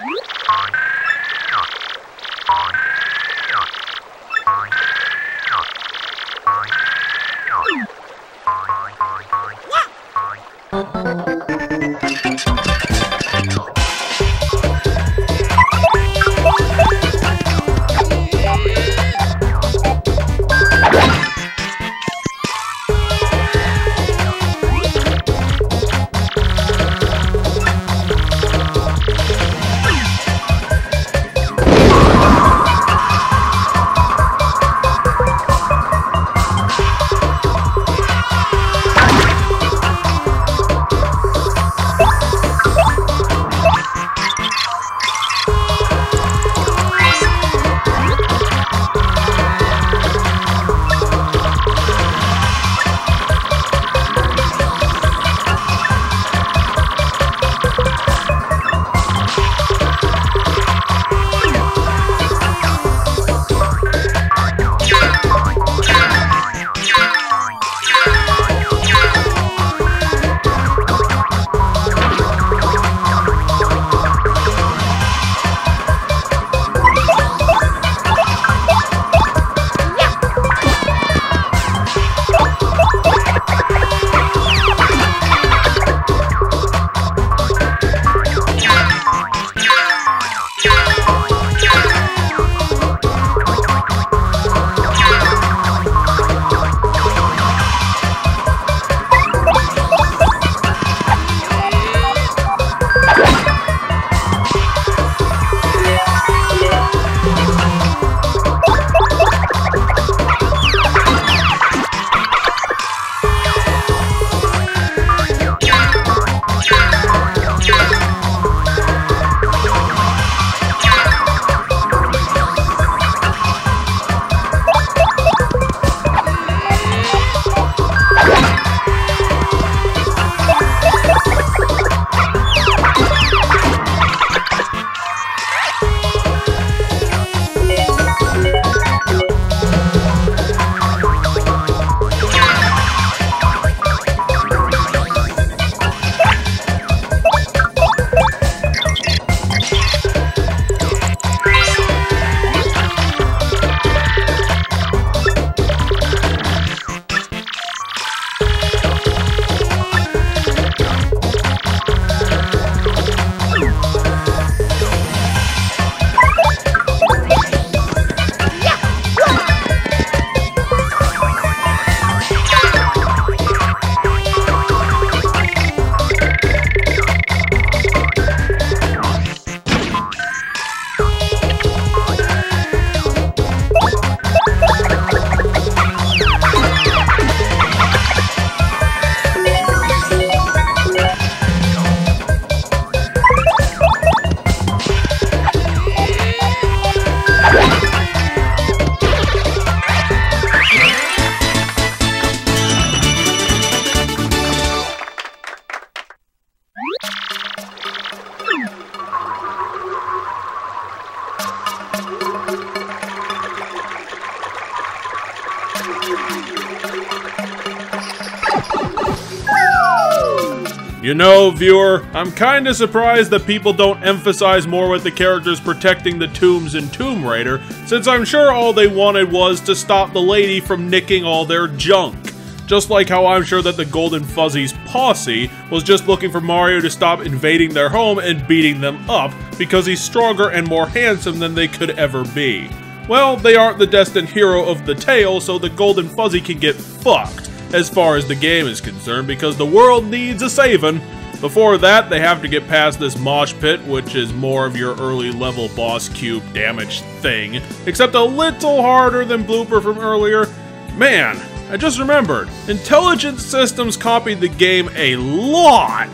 Yeah. You know, viewer, I'm kinda surprised that people don't emphasize more with the characters protecting the tombs in Tomb Raider, since I'm sure all they wanted was to stop the lady from nicking all their junk. Just like how I'm sure that the Golden Fuzzy's posse was just looking for Mario to stop invading their home and beating them up because he's stronger and more handsome than they could ever be. Well, they aren't the destined hero of the tale, so the Golden Fuzzy can get fucked as far as the game is concerned because the world needs a saving. Before that, they have to get past this mosh pit, which is more of your early level boss cube damage thing, except a little harder than Blooper from earlier. Man, I just remembered, Intelligent Systems copied the game a lot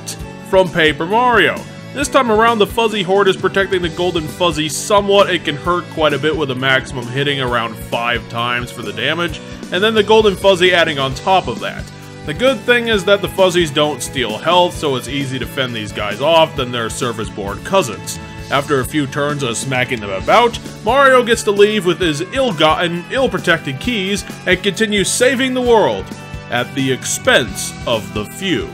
from Paper Mario. This time around, the Fuzzy Horde is protecting the Golden Fuzzy somewhat. It can hurt quite a bit with a maximum hitting around 5 times for the damage, and then the Golden Fuzzy adding on top of that. The good thing is that the Fuzzies don't steal health, so it's easy to fend these guys off than their service-born cousins. After a few turns of smacking them about, Mario gets to leave with his ill-gotten, ill-protected keys and continues saving the world at the expense of the few.